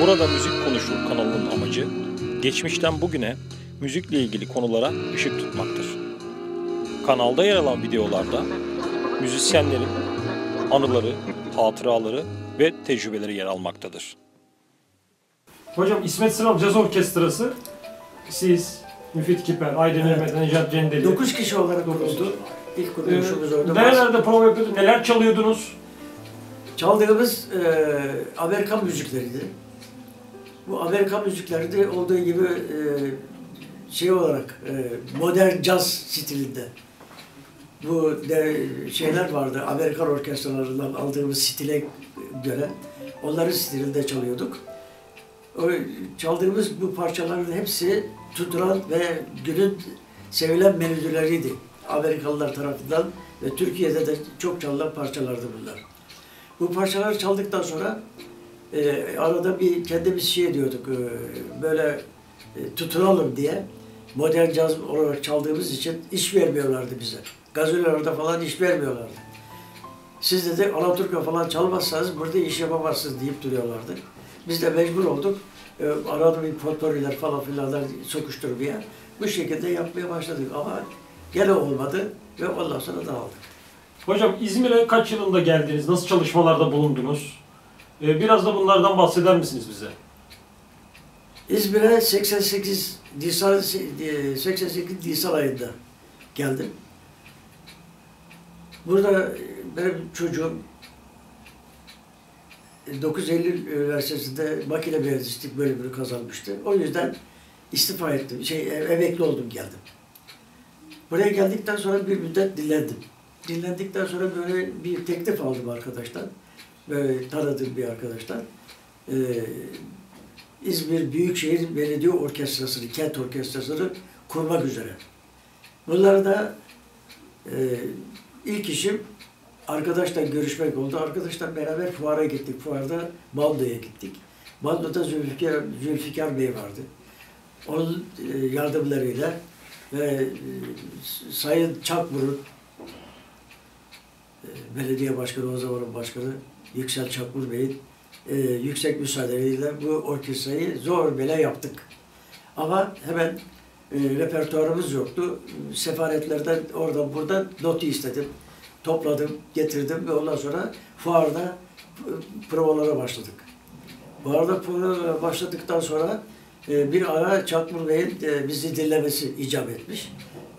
Burada Müzik Konuşur kanalının amacı geçmişten bugüne müzikle ilgili konulara ışık tutmaktır. Kanalda yer alan videolarda müzisyenlerin anıları, hatıraları ve tecrübeleri yer almaktadır. Hocam İsmet Sınav Caz Orkestrası, siz, Müfit Kiper, Aydın Evet. Mehmet, Necat Cendeli. 9 kişi olarak kuruldu. İlk Ee, kuruluşumuz orada. nerelerde prova yapıyordunuz, neler çalıyordunuz? Çaldığımız e, Amerikan müzikleriydi. Bu Amerikan müzikleri de olduğu gibi e, şey olarak e, modern caz stilinde. Bu de şeyler vardı Amerikan orkestralarından aldığımız stile göre onların stilinde çalıyorduk. Çaldığımız bu parçaların hepsi tutulan ve günün sevilen melodileriydi. Amerikalılar tarafından ve Türkiye'de de çok çalınan parçalardı bunlar. Bu parçaları çaldıktan sonra e, arada bir kendimiz şey diyorduk, e, böyle e, tutunalım diye modern caz olarak çaldığımız için iş vermiyorlardı bize. Gazelerde falan iş vermiyorlardı. Siz dedi Alaturka falan çalmazsanız burada iş yapamazsınız deyip duruyorlardı. Biz de mecbur olduk. E, arada bir potporiler falan filanlar sokuşturmaya. Bu şekilde yapmaya başladık ama gene olmadı ve ondan sonra dağıldık. Hocam İzmir'e kaç yılında geldiniz, nasıl çalışmalarda bulundunuz? Ee, biraz da bunlardan bahseder misiniz bize? İzmir'e 88 Nisan 88 Nisan ayında geldim. Burada benim çocuğum 9 Eylül Üniversitesi'nde makine mühendislik bölümünü kazanmıştı. O yüzden istifa ettim. Şey emekli oldum geldim. Buraya geldikten sonra bir müddet dinlendim. Dinlendikten sonra böyle bir teklif aldım arkadaştan. Böyle tanıdığım bir arkadaştan. Ee, İzmir Büyükşehir Belediye Orkestrası'nı, kent orkestrasını kurmak üzere. Bunlar da e, ilk işim arkadaşla görüşmek oldu. Arkadaşla beraber fuara gittik. Fuarda Mando'ya gittik. Mando'da Zülfikar, Zülfikar Bey vardı. Onun e, yardımlarıyla ve e, Sayın Çakbur'un e, belediye başkanı, o zamanın başkanı Yüksel Çakbur Bey'in e, yüksek müsaadeleriyle bu orkestrayı zor bile yaptık. Ama hemen e, repertuarımız yoktu. Sefaretlerden oradan buradan notu istedim. Topladım, getirdim ve ondan sonra fuarda provalara başladık. Fuarda provalara başladıktan sonra e, bir ara Çakmur Bey'in e, bizi dinlemesi icap etmiş.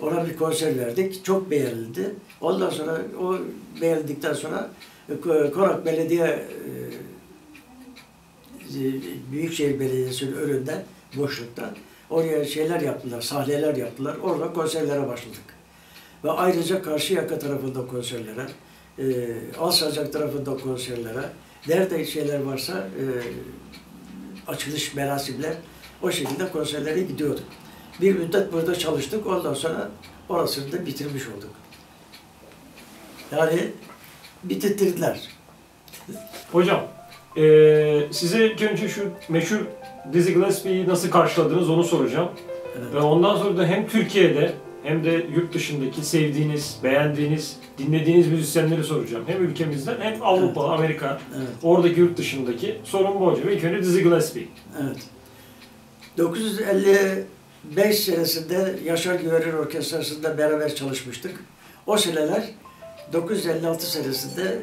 Ona bir konser verdik. Çok beğenildi. Ondan sonra o beğendikten sonra e, Konak Belediye Büyükşehir Belediyesi'nin önünde, boşlukta. Oraya şeyler yaptılar, sahneler yaptılar. Orada konserlere başladık. Ve ayrıca Karşıyaka tarafında konserlere, e, Alsancak tarafında konserlere, nerede şeyler varsa e, açılış merasimler, o şekilde konserlere gidiyorduk. Bir müddet burada çalıştık, ondan sonra orasını da bitirmiş olduk. Yani bitirttirdiler. Hocam, ee, size önce şu meşhur Dizzy Gillespie'yi nasıl karşıladınız onu soracağım. Evet. Ve ondan sonra da hem Türkiye'de hem de yurt dışındaki sevdiğiniz, beğendiğiniz, dinlediğiniz müzisyenleri soracağım. Hem ülkemizden hem Avrupa, Evet. Amerika, Evet. oradaki yurt dışındaki sorun bu hocam. İlk önce Dizzy Gillespie. Evet. 955 senesinde Yaşar Güverir Orkestrası'nda beraber çalışmıştık. O seneler 956 senesinde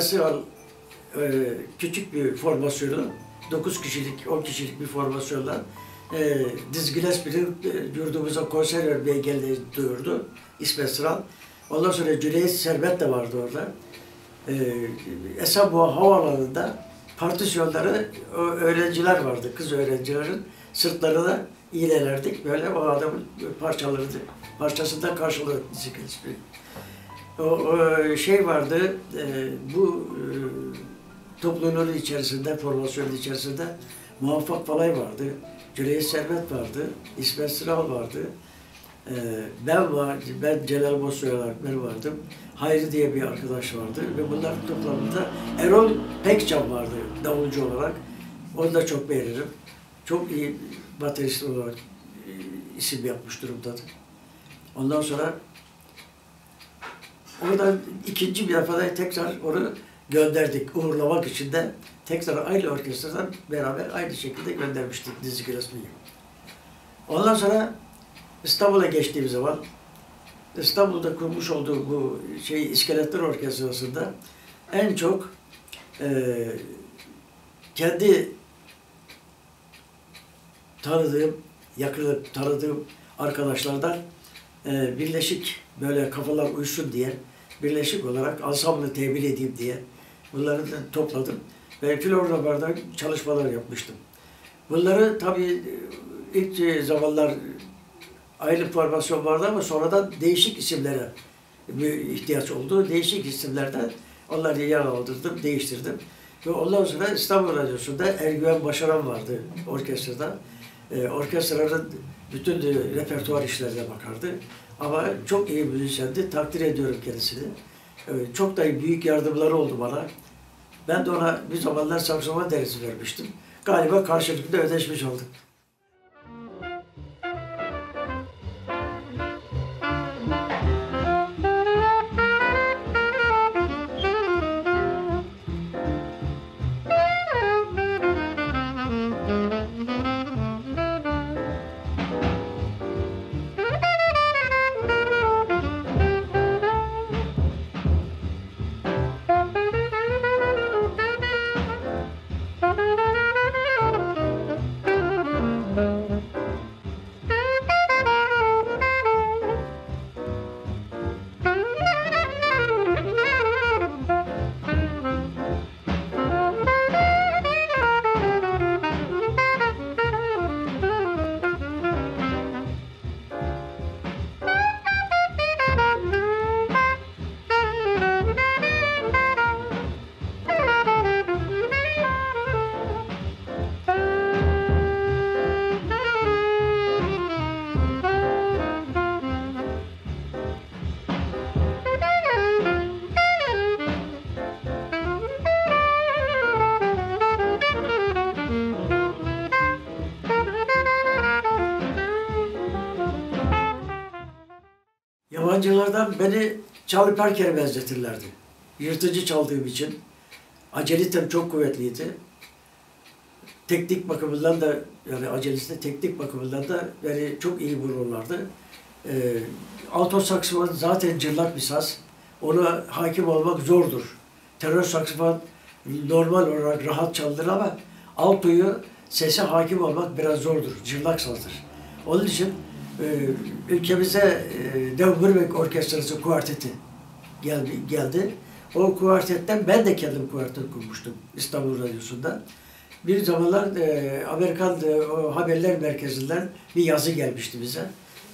Sığal e, küçük bir formasyonu, 9 kişilik, 10 kişilik bir formasyonla e, Diz Gillespie'nin yurdumuza konser vermeye geldiğini duyurdu İsmet Sıral. Ondan sonra Cüneyt Servet de vardı orada. E, Esenboğa Havaalanı'nda partisyonları öğrenciler vardı, kız öğrencilerin sırtlarına iğnelerdik. Böyle o adamın parçaları, parçasında karşıladık Diz Gillespie. O, o şey vardı, e, bu e, topluluğun içerisinde, formasyonun içerisinde Muvaffak Falay vardı, Cüneyt Servet vardı, İsmet Sıral vardı, e, ben var, ben Celal Bosoy olarak ben vardım, Hayri diye bir arkadaş vardı ve bunlar toplamında Erol Pekcan vardı davulcu olarak. Onu da çok beğenirim. Çok iyi baterist olarak e, isim yapmış durumdadır. Ondan sonra oradan ikinci bir defa tekrar onu gönderdik uğurlamak için de tekrar aynı orkestradan beraber aynı şekilde göndermiştik Dizzy Gillespie'yi. Ondan sonra İstanbul'a geçtiğim zaman İstanbul'da kurmuş olduğu bu şey İskeletler Orkestrası'nda en çok eee kendi tanıdığım, yakın tanıdığım arkadaşlardan eee, birleşik böyle kafalar uyuşsun diye birleşik olarak ansamblı temin edeyim diye bunları topladım ve Florida çalışmalar yapmıştım. Bunları tabii ilk zamanlar aynı formasyon vardı ama sonradan değişik isimlere bir ihtiyaç oldu. Değişik isimlerden onları yer aldırdım, değiştirdim. Ve ondan sonra İstanbul Radyosu'nda Ergüven Başaran vardı orkestrada. Ee, orkestranın bütün de repertuar işlerine bakardı. Ama çok iyi müzisyendi, takdir ediyorum kendisini. Çok da büyük yardımları oldu bana. Ben de ona bir zamanlar saksofon dersi vermiştim. Galiba karşılıklı ödeşmiş olduk. Yabancılardan beni Charlie Parker'e benzetirlerdi. Yırtıcı çaldığım için. Acelitem çok kuvvetliydi. Teknik bakımından da yani acelisinde teknik bakımından da beni çok iyi vururlardı. Ee, alto saksifon zaten cırlak bir saz. Ona hakim olmak zordur. Tenor saksifon normal olarak rahat çalınır ama altoyu sese hakim olmak biraz zordur. Cırlak sazdır. Onun için e, ülkemize e, Dev Gürmek Orkestrası kuarteti geldi, geldi. O kuartetten ben de kendim kuartet kurmuştum İstanbul Radyosu'nda. Bir zamanlar e, Amerikan e, haberler merkezinden bir yazı gelmişti bize.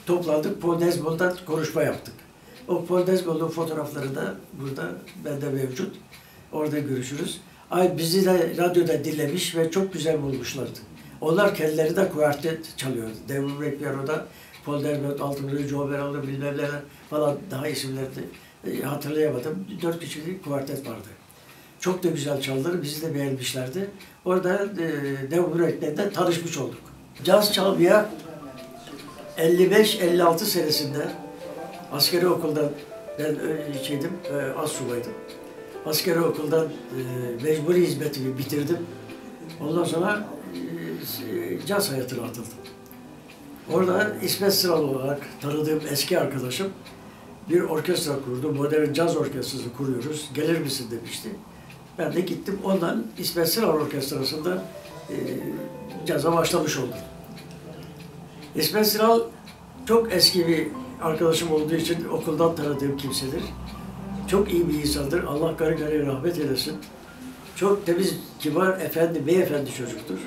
Toplandık, Paul Desmond'dan konuşma yaptık. O Desmond'un fotoğrafları da burada bende mevcut. Orada görüşürüz. Ay bizi de radyoda dinlemiş ve çok güzel bulmuşlardı. Onlar kendileri de kuartet çalıyordu. Devil Break Piano'da Paul Desmond, Altın Joe Beral'ı bilmem neler falan daha isimlerini e, hatırlayamadım. Dört kişilik kuartet vardı. Çok da güzel çaldılar, bizi de beğenmişlerdi. Orada e, Devil Break'le tanışmış olduk. Caz çalmaya 55-56 senesinde askeri okuldan ben e, şeydim, e, az subaydım. Askeri okuldan e, mecburi hizmetimi bitirdim. Ondan sonra e, caz hayatına atıldım. Orada İsmet Sıralı olarak tanıdığım eski arkadaşım bir orkestra kurdu. Modern caz orkestrası kuruyoruz. Gelir misin demişti. Ben de gittim. Ondan İsmet Sıralı Orkestrası'nda e, caza başlamış oldum. İsmet Sıral çok eski bir arkadaşım olduğu için okuldan tanıdığım kimsedir. Çok iyi bir insandır. Allah garip garip rahmet eylesin. Çok temiz, kibar, efendi, beyefendi çocuktur.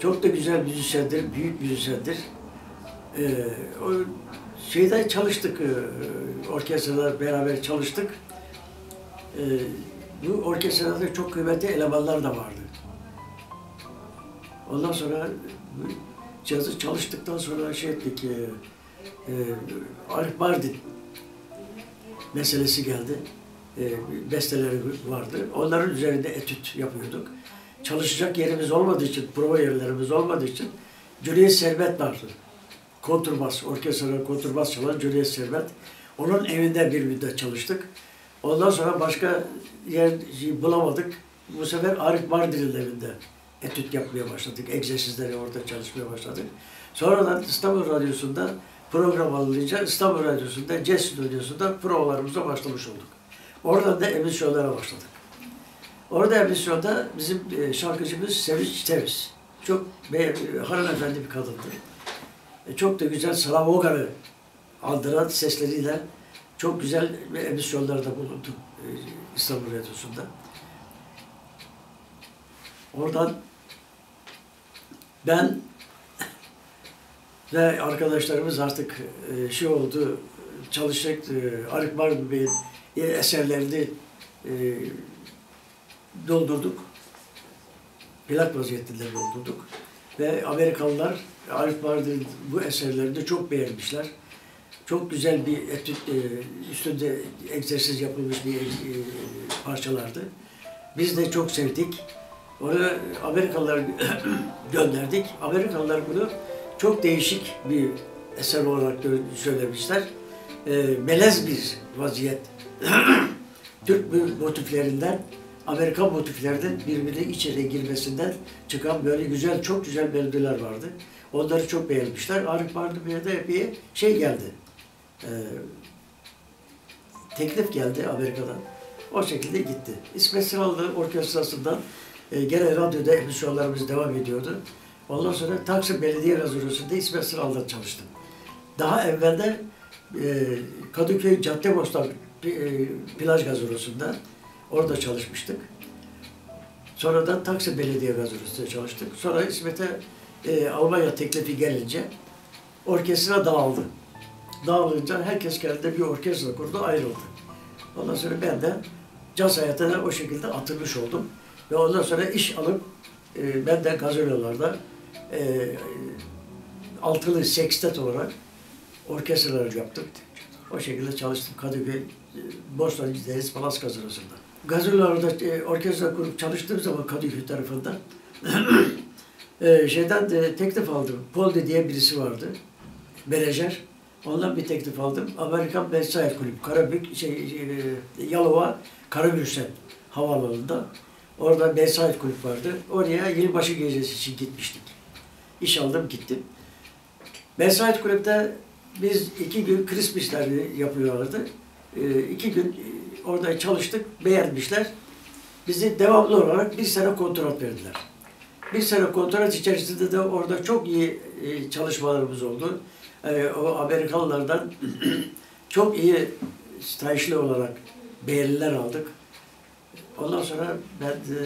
Çok da güzel müzisyendir, büyük müzisyendir. Ee, o şeyde çalıştık, e, orkestrada beraber çalıştık. Ee, bu orkestrada çok kıymetli elemanlar da vardı. Ondan sonra cazı çalıştıktan sonra şey ettik, e, e, Arif Mardin meselesi geldi. E, besteleri vardı. Onların üzerinde etüt yapıyorduk. Çalışacak yerimiz olmadığı için, prova yerlerimiz olmadığı için Cüneyt Servet vardı kontrbas, orkestra kontrbas çalan Cüneyt Servet. Onun evinde bir müddet çalıştık. Ondan sonra başka yer bulamadık. Bu sefer Arif Mardin'in evinde etüt yapmaya başladık. Egzersizleri orada çalışmaya başladık. Sonradan İstanbul Radyosu'nda program alınca İstanbul Radyosu'nda, Jazz Stüdyosu'nda provalarımıza başlamış olduk. Oradan da emisyonlara başladık. Orada emisyonda bizim e, şarkıcımız Sevinç Teviz. Çok be, hanımefendi bir kadındı. E, Çok da güzel Slavogan'ı andıran sesleriyle çok güzel emisyonlarda bulundu e, İstanbul Radyosu'nda. Oradan ben ve arkadaşlarımız artık e, şey oldu, çalışacak e, Arif Mardin Bey'in eserlerini doldurduk. Plak vaziyetinde doldurduk. Ve Amerikalılar Arif Mardin bu eserlerini çok beğenmişler. Çok güzel bir etüt, e, üstünde egzersiz yapılmış bir e, parçalardı. Biz de çok sevdik. Onu Amerikalılara gönderdik. Amerikalılar bunu çok değişik bir eser olarak söylemişler. E, melez bir vaziyet. Türk motiflerinden, Amerikan motiflerinden birbirine içeri girmesinden çıkan böyle güzel, çok güzel melodiler vardı. Onları çok beğenmişler. Arif Mardin Bey'e de bir şey geldi. E, teklif geldi Amerika'dan. O şekilde gitti. İsmet Sıralı Orkestrası'ndan e, gene radyoda emisyonlarımız devam ediyordu. Ondan sonra Taksim Belediye Radyosu'nda İsmet Sıralı'da çalıştım. Daha evvelde e, Kadıköy Caddebostan e, plaj gazinosu'nda orada çalışmıştık. Sonradan Taksim Belediye Gazinosu'nda çalıştık. Sonra İsmet'e e, Almanya teklifi gelince orkestra dağıldı. Dağılınca herkes kendine bir orkestra kurdu, ayrıldı. Ondan sonra ben de caz hayatına o şekilde atılmış oldum. Ve ondan sonra iş alıp e, ben de gazinolarda e, altılı sekstet olarak orkestralar yaptım. O şekilde çalıştım Kadıköy, e, Bostancı Deniz Palas Gazinosu'nda. Gazinolarda e, orkestra kurup çalıştığım zaman Kadıköy tarafında e, şeyden de teklif aldım. Poldi diye birisi vardı. Menajer. Ondan bir teklif aldım. Amerikan Mesai Kulüp, Karabük, şey, e, Yalova, Karabürsen havaalanında. Orada Mesai Kulüp vardı. Oraya yılbaşı gecesi için gitmiştik. İş aldım gittim. Mesai Kulüp'te biz iki gün Christmas'ları yapıyorlardı. E, iki gün orada çalıştık, beğenmişler. Bizi devamlı olarak bir sene kontrat verdiler. Bir sene kontrat içerisinde de orada çok iyi e, çalışmalarımız oldu. E, o Amerikalılardan çok iyi stajlı olarak beğeniler aldık. Ondan sonra ben e,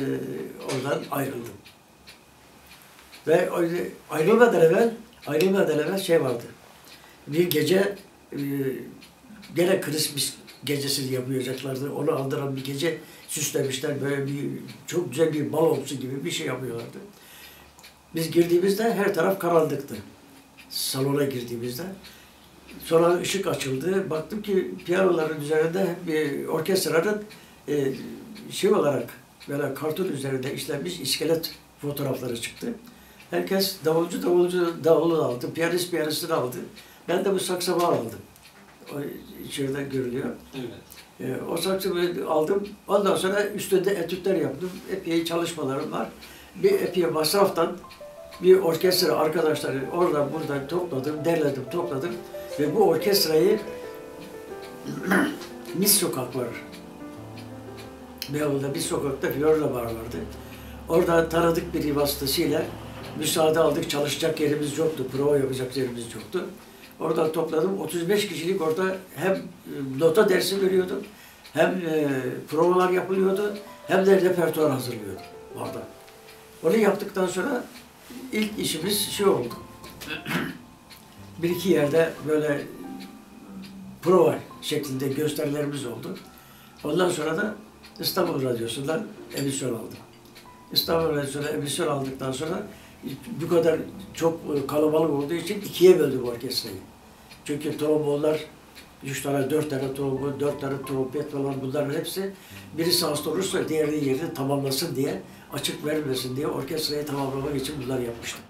oradan ayrıldım. Ve ayrılmadan evvel, ayrılmadan evvel şey vardı. Bir gece gene Christmas gecesi yapacaklardı. Onu andıran bir gece süslemişler. Böyle bir çok güzel bir balonsu gibi bir şey yapıyorlardı. Biz girdiğimizde her taraf karanlıktı. Salona girdiğimizde. Sonra ışık açıldı. Baktım ki piyanoların üzerinde bir orkestranın e, şey olarak böyle karton üzerinde işlenmiş iskelet fotoğrafları çıktı. Herkes davulcu davulcu davulu aldı, piyanist piyanistini aldı. Ben de bu saksafon aldım. O içeride görülüyor. Evet. Ee, o saksafonu aldım. Ondan sonra üstünde etütler yaptım. Epey çalışmalarım var. Bir epey masraftan bir orkestra arkadaşları oradan buradan topladım, derledim, topladım. Ve bu orkestrayı Mis Sokak var. Beyoğlu'nda bir sokakta Florida Bar vardı. Orada tanıdık biri vasıtasıyla müsaade aldık. Çalışacak yerimiz yoktu. Prova yapacak yerimiz yoktu. Oradan topladım. 35 kişilik orada hem e, nota dersi veriyordum, hem e, provalar yapılıyordu, hem de repertuar hazırlıyordum orada. Onu yaptıktan sonra ilk işimiz şey oldu. bir iki yerde böyle prova şeklinde gösterilerimiz oldu. Ondan sonra da İstanbul Radyosu'ndan emisyon aldım. İstanbul Radyosu'ndan emisyon aldıktan sonra bu kadar çok e, kalabalık olduğu için ikiye böldüm orkestrayı. Çünkü trombonlar, üç tane, dört tane trombon, dört tane trompet falan bunların hepsi birisi hasta olursa diğerinin yerini tamamlasın diye, açık vermesin diye orkestrayı tamamlamak için bunlar yapmıştım.